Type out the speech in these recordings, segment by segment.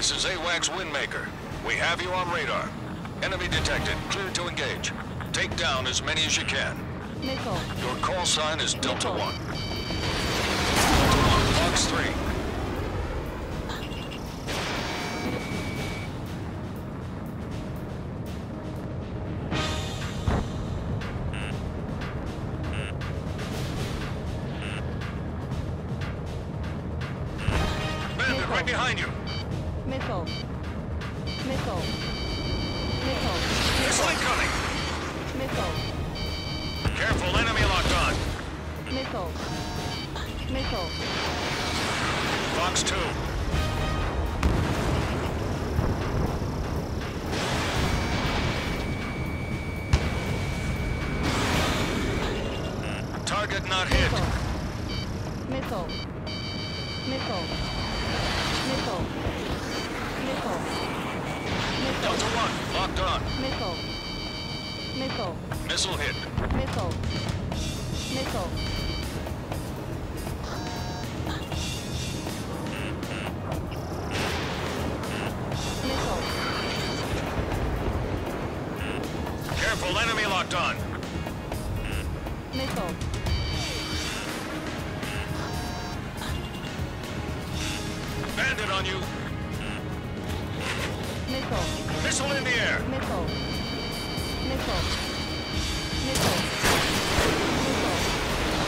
This is AWACS Windmaker. We have you on radar. Enemy detected. Clear to engage. Take down as many as you can. Missile. Your call sign is Delta. 1. Delta 1, Fox 3. Bandit, right behind you. Missile. Missile. Missile. Missile incoming. Missile. Careful, enemy locked on. Missile. Missile. Fox 2. Target not hit. Missile. Missile. Missile. Missile. Delta 1, locked on. Missile. Missile. Missile hit. Missile. Missile. Missile. Careful, enemy locked on. Missile. Missile. In the air. Missile. Missile. Missile. Missile.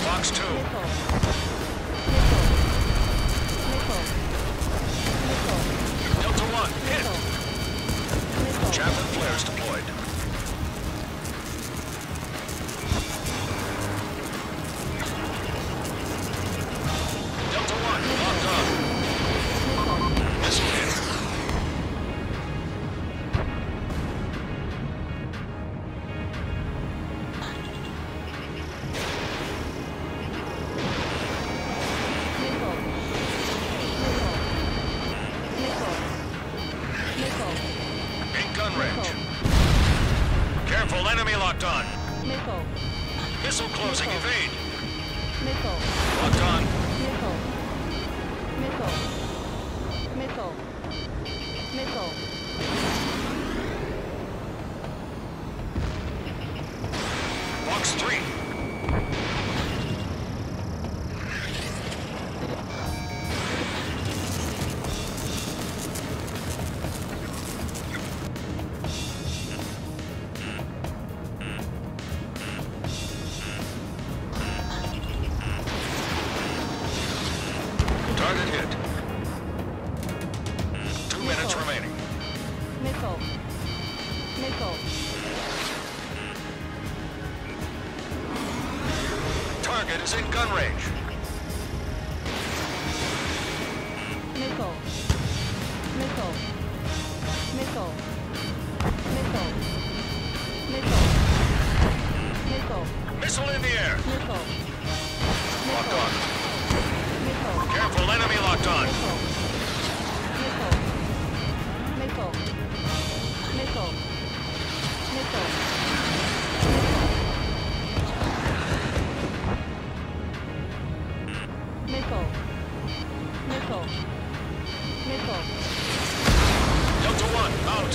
Fox 2. Missile. Missile. Missile. Missile. Locked on. Missile. Missile closing, Missile. evade. Missile. Locked on. Missile. Missile. Missile. Missile. Fox 3. Target is in gun range. Missile. Missile. Missile. Missile. Missile. Missile. Missile in the air. Missile. Locked on. Missile. Careful, enemy locked on. Missile. Missile. Missile. Delta 1, out.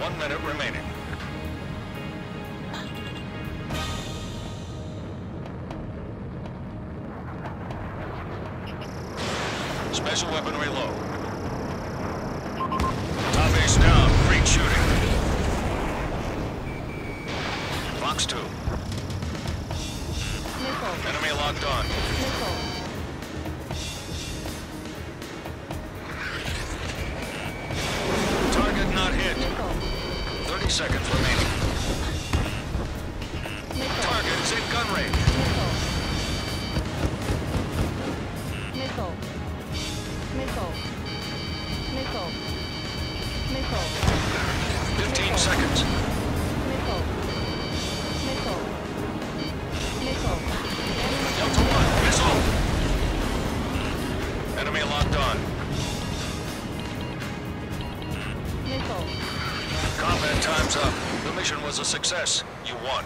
One minute remaining. Special weaponry low. Up. The mission was a success. You won.